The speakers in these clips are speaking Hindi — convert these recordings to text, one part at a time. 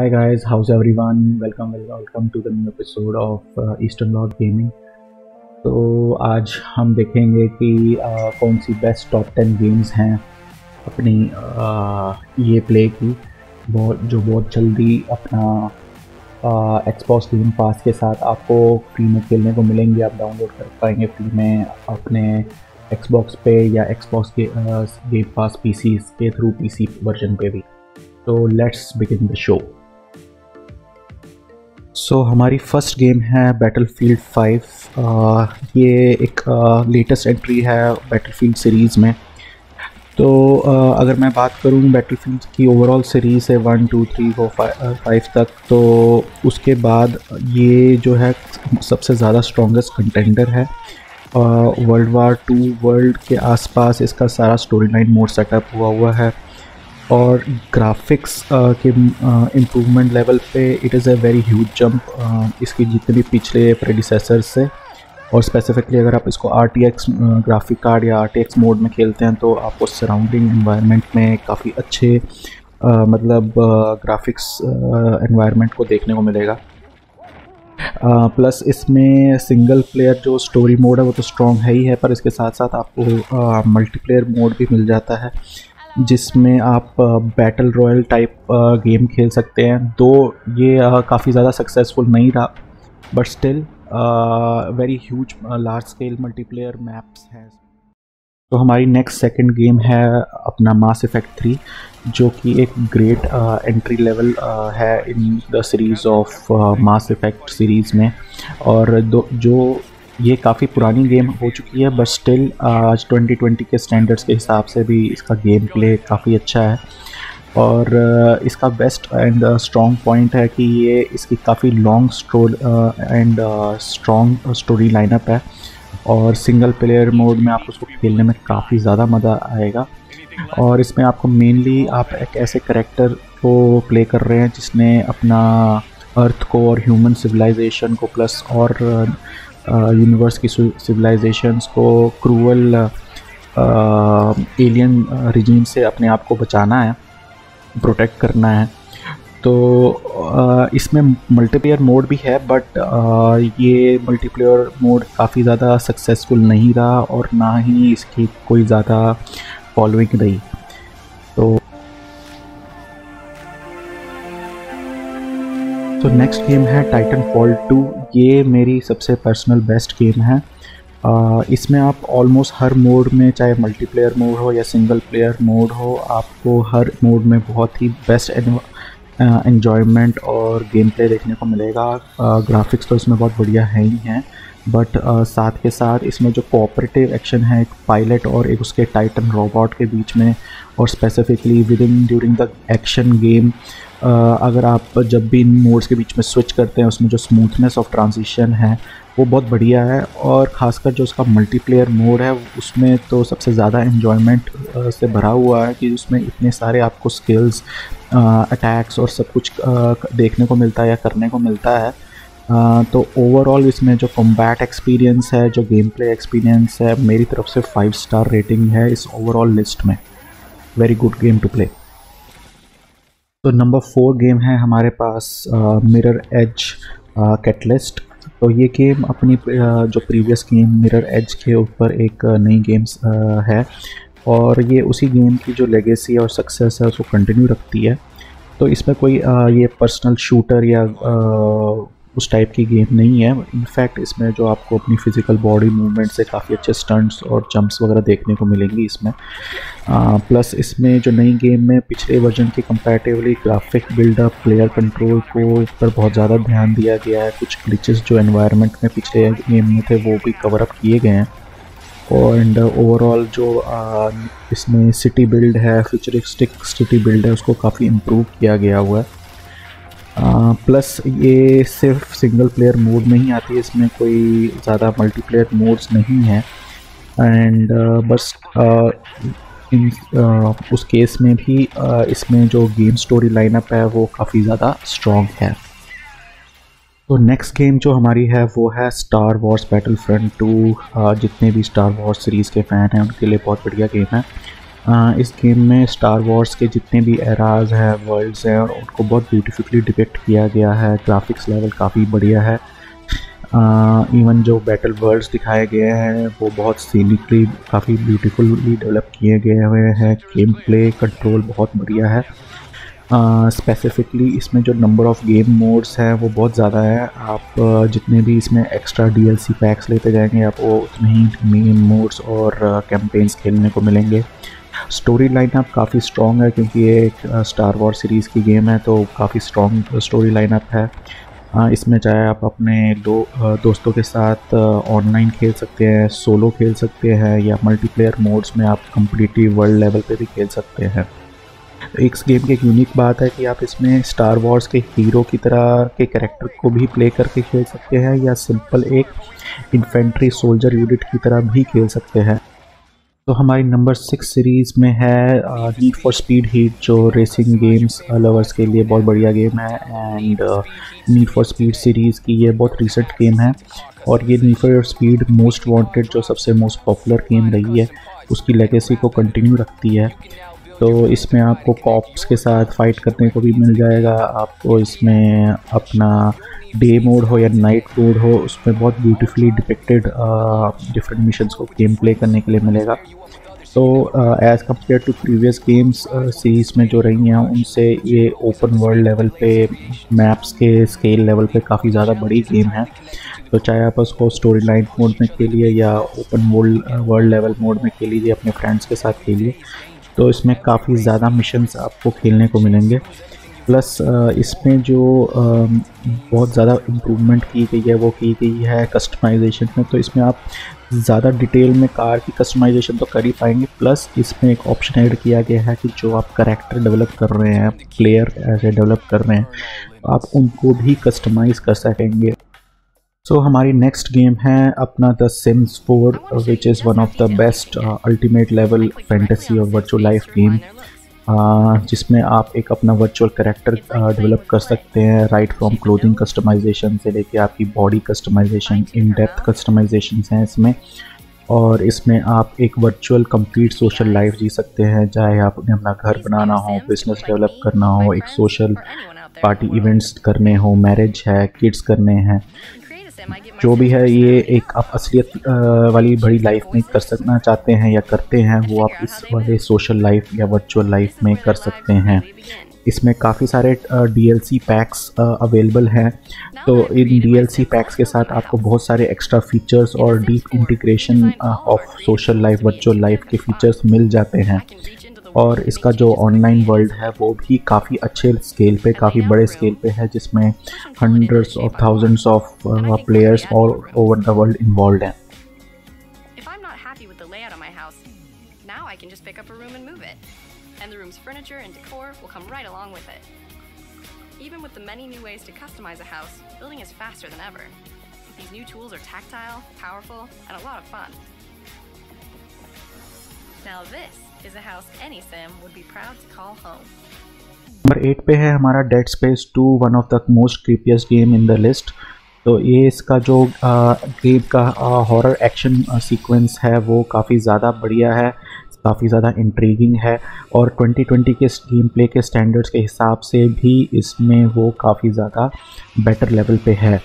Hi guys, how's everyone? Welcome, welcome to the new episode of uh, Eastern Lord Gaming. तो आज हम देखेंगे कि uh, कौन सी बेस्ट टॉप टेन गेम्स हैं अपनी uh, ये प्ले की बहुत जो बहुत जल्दी अपना एक्सपॉक्स गेम पास के साथ आपको फ्री में खेलने को मिलेंगे आप डाउनलोड कर पाएँगे फ्री में अपने एक्सबॉक्स पे या एक्सबॉक्स के गेम पास पीसी के थ्रू पीसी वर्जन पे भी तो let's begin the show so so, हमारी फ़र्स्ट गेम है बैटल फ़ील्ड फाइव ये एक लेटेस्ट uh, एंट्री है बैटल फ़ील्ड सीरीज़ में. तो uh, अगर मैं बात करूँ बैटल फ़ील्ड की ओवरऑल सीरीज़ है one two three four five तक तो उसके बाद ये जो है सबसे ज़्यादा स्ट्रॉन्गेस्ट कंटेंडर है. वर्ल्ड वार टू वर्ल्ड के आसपास इसका सारा स्टोरी लाइन मोड सेटअप हुआ हुआ है. और ग्राफिक्स के इम्प्रूवमेंट लेवल पे it is a very huge jump इसकी जितने भी पिछले प्रेडिसेसर से। और स्पेसिफिकली अगर आप इसको R T X graphic card या आर टी एक्स मोड में खेलते हैं तो आपको सराउंडिंग इन्वायरमेंट में काफ़ी अच्छे uh, मतलब ग्राफिक्स uh, इन्वायरमेंट को देखने को मिलेगा। प्लस uh, इसमें सिंगल प्लेयर जो स्टोरी मोड है वो तो स्ट्रॉन्ग है ही है पर इसके साथ साथ आपको मल्टीप्लेयर मोड भी मिल जाता है। जिसमें आप बैटल रॉयल टाइप गेम खेल सकते हैं। दो, ये काफ़ी ज़्यादा सक्सेसफुल नहीं रहा but still very huge large scale multiplayer maps हैं। तो हमारी नेक्स्ट सेकंड गेम है अपना मास इफ़ेक्ट थ्री जो कि एक ग्रेट एंट्री लेवल है in the series of Mass Effect series में। और दो, जो ये काफ़ी पुरानी गेम हो चुकी है बट स्टिल आज 2020 के स्टैंडर्ड्स के हिसाब से भी इसका गेम प्ले काफ़ी अच्छा है। और इसका बेस्ट एंड स्ट्रॉन्ग पॉइंट है कि ये इसकी काफ़ी long store and strong story lineup है। और सिंगल प्लेयर मोड में आपको उसको खेलने में काफ़ी ज़्यादा मज़ा आएगा। और इसमें आपको मेनली आप एक ऐसे करेक्टर को प्ले कर रहे हैं जिसने अपना अर्थ को और ह्यूमन सिविलाइजेशन को प्लस और यूनिवर्स की सिविलाइजेशंस को क्रूअल एलियन रिजीम से अपने आप को बचाना है प्रोटेक्ट करना है। तो इसमें मल्टीप्लेयर मोड भी है बट ये मल्टीप्लेयर मोड काफ़ी ज़्यादा सक्सेसफुल नहीं रहा और ना ही इसकी कोई ज़्यादा फॉलोइंग रही। तो तो नेक्स्ट गेम है टाइटन फॉल टू ये मेरी सबसे पर्सनल बेस्ट गेम है। इसमें आप ऑलमोस्ट हर मोड में, चाहे मल्टीप्लेयर मोड हो या सिंगल प्लेयर मोड हो, आपको हर मोड में बहुत ही बेस्ट इन्जॉयमेंट और गेम प्ले देखने को मिलेगा। ग्राफिक्स तो इसमें बहुत बढ़िया है ही हैं। बट साथ के साथ इसमें जो कोऑपरेटिव एक्शन है, एक पायलट और एक उसके टाइटन रोबोट के बीच में, और specifically within during the action game अगर आप जब भी इन मोड्स के बीच में स्विच करते हैं, उसमें जो स्मूथनेस ऑफ़ ट्रांजिशन है, वो बहुत बढ़िया है और ख़ासकर जो उसका मल्टीप्लेयर मोड है, उसमें तो सबसे ज़्यादा इन्जॉयमेंट से भरा हुआ है कि उसमें इतने सारे आपको स्किल्स अटैक्स और सब कुछ देखने को मिलता है या करने को मिलता है। तो ओवरऑल इसमें जो कॉम्बैट एक्सपीरियंस है, जो गेम प्ले एक्सपीरियंस है, मेरी तरफ़ से फाइव स्टार रेटिंग है इस ओवरऑल लिस्ट में। Very good game to play तो नंबर फोर गेम है हमारे पास मिरर एज कैटलिस्ट तो ये गेम अपनी जो प्रीवियस गेम मिरर एज के ऊपर एक नई गेम्स है। और ये उसी गेम की जो लेगेसी और सक्सेस है उसको कंटिन्यू रखती है। तो इसमें कोई आ, ये पर्सनल शूटर या उस टाइप की गेम नहीं है इनफैक्ट इसमें जो आपको अपनी फ़िज़िकल बॉडी मूवमेंट से काफ़ी अच्छे स्टंट्स और जंप्स वगैरह देखने को मिलेंगी इसमें। आ, प्लस इसमें जो नई गेम में पिछले वर्जन के comparatively graphic buildup player control को इस पर बहुत ज़्यादा ध्यान दिया गया है। कुछ ग्लिचेस जो एनवायरनमेंट में पिछले गेम में थे वो भी कवर अप किए गए हैं। और एंड ओवरऑल जो आ, इसमें सिटी बिल्ड है फ्यूचरिस्टिक सिटी बिल्ड है उसको काफ़ी इम्प्रूव किया गया हुआ है। प्लस ये सिर्फ़ सिंगल प्लेयर मोड में ही आती है इसमें कोई ज़्यादा मल्टीप्लेयर मोड्स नहीं है। एंड बस इन उस केस में भी इसमें जो गेम स्टोरी लाइनअप है, वो काफ़ी ज़्यादा स्ट्रॉन्ग है। तो नेक्स्ट गेम जो हमारी है, वो है Star Wars Battlefront two जितने भी स्टार वॉर्स सीरीज़ के फ़ैन हैं, उनके लिए बहुत बढ़िया गेम है। इस गेम में स्टार वॉर्स के जितने भी एराज हैं वर्ल्ड्स हैं उनको बहुत ब्यूटीफुली डिपेक्ट किया गया है। ग्राफिक्स लेवल काफ़ी बढ़िया है। इवन जो बैटल वर्ल्ड्स दिखाए गए हैं वो बहुत सीनिकली काफ़ी ब्यूटीफुली डेवलप किए गए हुए हैं। गेम प्ले कंट्रोल बहुत बढ़िया है। स्पेसिफिकली uh, इसमें जो नंबर ऑफ़ गेम मोड्स हैं वो बहुत ज़्यादा है। आप uh, जितने भी इसमें एक्स्ट्रा डीएलसी पैक्स लेते जाएँगे आपको उतने ही मेन मोड्स और कैंपेन्स uh, खेलने को मिलेंगे। स्टोरी लाइन अप काफ़ी स्ट्रॉन्ग है क्योंकि ये एक स्टार वॉर सीरीज़ की गेम है तो काफ़ी स्ट्रॉन्ग स्टोरी लाइन अप है। इसमें चाहे आप अपने दो दोस्तों के साथ ऑनलाइन खेल सकते हैं सोलो खेल सकते हैं, या मल्टीप्लेयर मोड्स में आप कम्प्लीटली वर्ल्ड लेवल पे भी खेल सकते हैं। इस गेम की एक यूनिक बात है कि आप इसमें स्टार वॉर्स के हीरो की तरह के कैरेक्टर को भी प्ले करके खेल सकते हैं, या सिंपल एक इन्फेंट्री सोल्जर यूनिट की तरह भी खेल सकते हैं। तो हमारी नंबर सिक्स सीरीज़ में है नीड फॉर स्पीड हीट जो रेसिंग गेम्स लवर्स के लिए बहुत बढ़िया गेम है and Need for Speed series की ये बहुत रिसेंट गेम है और ये Need for Speed Most Wanted जो सबसे मोस्ट पॉपुलर गेम रही है उसकी लेगेसी को कंटिन्यू रखती है। तो इसमें आपको कॉप्स के साथ फाइट करने को भी मिल जाएगा आपको इसमें अपना डे मोड हो या नाइट मोड हो उसमें बहुत ब्यूटीफुली डिपेक्टेड डिफरेंट मिशंस को गेम प्ले करने के लिए मिलेगा। तो as compare to previous games series में जो रही हैं, उनसे ये ओपन वर्ल्ड लेवल पे मैप्स के स्केल लेवल पे काफ़ी ज़्यादा बड़ी गेम है। तो चाहे आप उसको स्टोरी लाइन मोड में खेलिए या open world world level mode में खेलिए, अपने फ्रेंड्स के साथ खेलिए तो इसमें काफ़ी ज़्यादा मिशंस आपको खेलने को मिलेंगे। प्लस इसमें जो बहुत ज़्यादा इम्प्रूवमेंट की गई है, वो की गई है कस्टमाइजेशन में तो इसमें आप ज़्यादा डिटेल में कार की कस्टमाइजेशन तो कर ही पाएँगे। प्लस इसमें एक ऑप्शन ऐड किया गया है कि जो आप करेक्टर डेवलप कर रहे हैं प्लेयर ऐसे डेवलप कर रहे हैं आप उनको भी कस्टमाइज़ कर सकेंगे। सो so, हमारी नेक्स्ट गेम है अपना the Sims four which is one of the best ultimate level fantasy और वर्चुअल लाइफ गेम जिसमें आप एक अपना वर्चुअल करेक्टर डेवलप कर सकते हैं राइट फ्रॉम क्लोथिंग कस्टमाइजेशन से लेके आपकी body customisation in depth customisation हैं इसमें। और इसमें आप एक वर्चुअल कंप्लीट सोशल लाइफ जी सकते हैं, चाहे आपने अपना घर बनाना हो बिज़नेस डेवलप करना हो, एक सोशल पार्टी इवेंट्स करने हो मैरिज है किड्स करने हैं। जो भी है ये एक आप असलियत वाली बड़ी लाइफ में कर सकना चाहते हैं या करते हैं वो आप इस वाले सोशल लाइफ या वर्चुअल लाइफ में कर सकते हैं। इसमें काफ़ी सारे डीएलसी पैक्स अवेलेबल हैं। तो इन डीएलसी पैक्स के साथ आपको बहुत सारे एक्स्ट्रा फीचर्स और deep integration of social life virtual life के फीचर्स मिल जाते हैं। और इसका जो ऑनलाइन वर्ल्ड है वो भी काफ़ी अच्छे स्केल पे काफ़ी बड़े स्केल पे है जिसमें hundreds of thousands of players all over the world involve हैं can just pick up a room and move it. And the room's furniture and decor will come right along with it. Even with the many new ways to customize a house, building is faster than ever. These new tools are tactile, powerful, and a lot of fun. Now this is a house any sim would be proud to call home. Number eight पे है हमारा Dead Space two one of the most creepiest game in the list तो ये इसका जो गेम का हॉरर एक्शन सीक्वेंस है, वो काफ़ी ज़्यादा बढ़िया है, काफ़ी ज़्यादा इंट्रीगिंग है और 2020 के गेम प्ले के स्टैंडर्ड्स के हिसाब से भी इसमें वो काफ़ी ज़्यादा बेटर लेवल पे है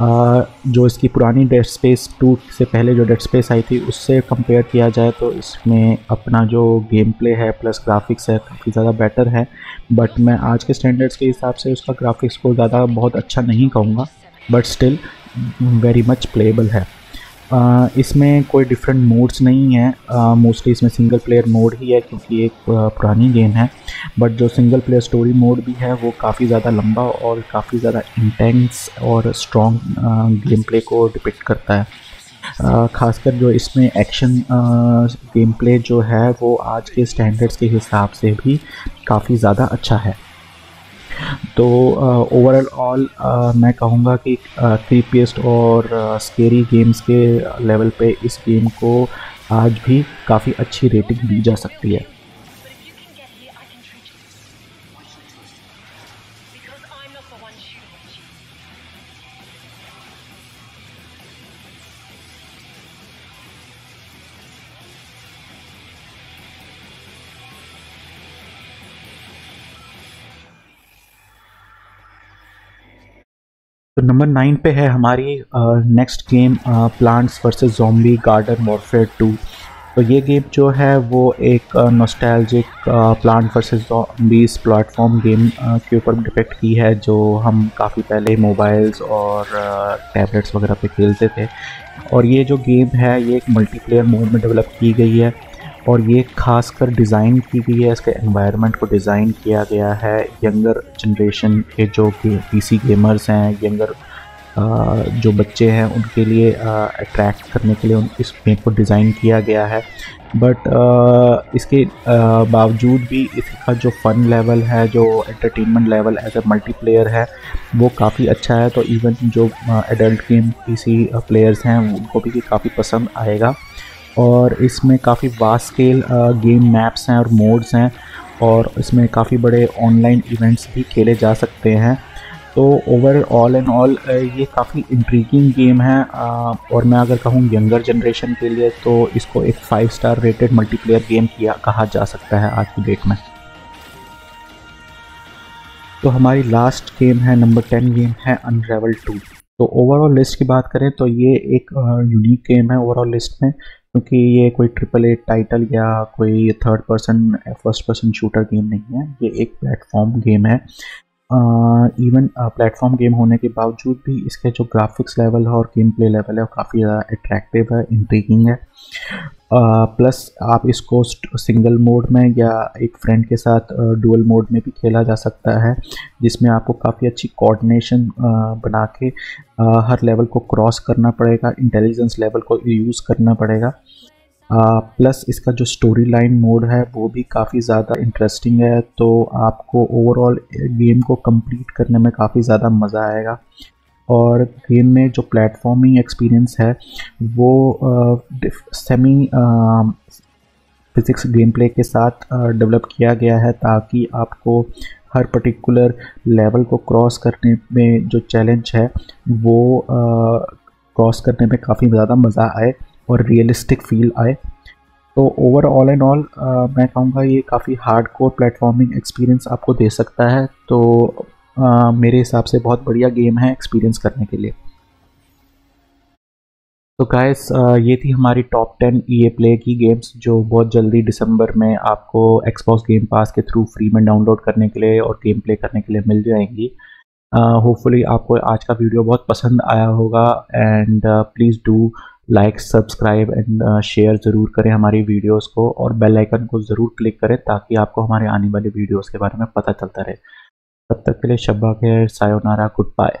जो इसकी पुरानी डेड स्पेस टू से पहले जो डेड स्पेस आई थी, उससे कंपेयर किया जाए तो इसमें अपना जो गेम प्ले है प्लस ग्राफिक्स है काफ़ी ज़्यादा बेटर है। बट मैं आज के स्टैंडर्ड्स के हिसाब से उसका ग्राफिक्स को ज़्यादा बहुत अच्छा नहीं कहूँगा but still very much playable है। इसमें कोई डिफरेंट मोड्स नहीं है। मोस्टली इसमें सिंगल प्लेयर मोड ही है, क्योंकि एक पुरानी गेम है। बट जो सिंगल प्लेयर स्टोरी मोड भी है, वो काफ़ी ज़्यादा लंबा और काफ़ी ज़्यादा इंटेंस और स्ट्रॉन्ग गेम प्ले को डिपिक्ट करता है। ख़ासकर जो इसमें एक्शन गेम प्ले जो है, वो आज के स्टैंडर्ड्स के हिसाब से भी काफ़ी ज़्यादा अच्छा है। तो ओवरऑल ऑल मैं कहूँगा कि क्रीपीस्ट और स्केरी गेम्स के लेवल पे इस गेम को आज भी काफ़ी अच्छी रेटिंग दी जा सकती है। तो नंबर नाइन पे है हमारी next game Plants versus Zombie Garden Warfare two तो ये गेम जो है वो एक nostalgic plant versus zombies platform game के ऊपर डिपेक्ट की है, जो हम काफ़ी पहले मोबाइल्स और टैबलेट्स वगैरह पे खेलते थे। और ये जो गेम है, ये एक मल्टीप्लेयर मोड में डेवलप की गई है। और ये खासकर डिज़ाइन की गई है, इसके एनवायरनमेंट को डिज़ाइन किया गया है। यंगर जनरेशन के जो पीसी गेमर्स हैं, यंगर जो बच्चे हैं, उनके लिए अट्रैक्ट करने के लिए उन, इस गेम को डिज़ाइन किया गया है। बट इसके बावजूद भी इसका जो फ़न लेवल है, जो entertainment level as a multiplayer है, वो काफ़ी अच्छा है। तो इवन जो एडल्ट गेम पीसी प्लेयर्स हैं, उनको भी काफ़ी पसंद आएगा। और इसमें काफ़ी वास्ट स्केल गेम मैप्स हैं और मोड्स हैं और इसमें काफ़ी बड़े ऑनलाइन इवेंट्स भी खेले जा सकते हैं। तो ओवर ऑल एंड ऑल ये काफ़ी इंट्रीगिंग गेम है। और मैं अगर कहूँ यंगर जनरेशन के लिए तो इसको एक five star rated multiplayer game किया, कहा जा सकता है आज की डेट में। तो हमारी लास्ट गेम है नंबर टेन गेम है अनरेवल टू तो ओवरऑल लिस्ट की बात करें तो ये एक यूनिक गेम है ओवरऑल लिस्ट में। क्योंकि ये कोई ट्रिपल ए टाइटल या कोई third person first person shooter game नहीं है। ये एक प्लेटफॉर्म गेम है। इवन प्लेटफॉर्म गेम होने के बावजूद भी इसके जो ग्राफिक्स लेवल है और गेम प्ले लेवल है वो काफ़ी ज़्यादा अट्रैक्टिव है इंट्रीगिंग है। प्लस uh, आप इसको सिंगल मोड में या एक फ्रेंड के साथ डुअल uh, मोड में भी खेला जा सकता है जिसमें आपको काफ़ी अच्छी कोऑर्डिनेशन uh, बना के हर लेवल को क्रॉस करना पड़ेगा इंटेलिजेंस लेवल को यूज़ करना पड़ेगा। प्लस इसका जो स्टोरी लाइन मोड है, वो भी काफ़ी ज़्यादा इंटरेस्टिंग है तो आपको ओवरऑल गेम को कंप्लीट करने में काफ़ी ज़्यादा मज़ा आएगा। और गेम में जो प्लेटफॉर्मिंग एक्सपीरियंस है, वो सेमी फिज़िक्स गेम प्ले के साथ डेवलप किया गया है ताकि आपको हर पर्टिकुलर लेवल को क्रॉस करने में जो चैलेंज है, वो क्रॉस करने में काफ़ी ज़्यादा मज़ा आए। और रियलिस्टिक फील आए। तो ओवर ऑल एंड ऑल मैं कहूँगा ये काफ़ी हार्ड कोर प्लेटफॉर्मिंग एक्सपीरियंस आपको दे सकता है। तो uh, मेरे हिसाब से बहुत बढ़िया गेम है एक्सपीरियंस करने के लिए। तो गाइस ये थी हमारी top ten E A play की गेम्स जो बहुत जल्दी दिसंबर में आपको एक्सपॉक्स गेम पास के थ्रू फ्री में डाउनलोड करने के लिए और गेम प्ले करने के लिए मिल जाएँगी। होपफुली uh, आपको आज का वीडियो बहुत पसंद आया होगा and please do like subscribe and share ज़रूर करें हमारी वीडियोस को और बेल आइकन को ज़रूर क्लिक करें ताकि आपको हमारे आने वाले वीडियोस के बारे में पता चलता रहे। तब तक के लिए शब्बा के सायोनारा गुड बाय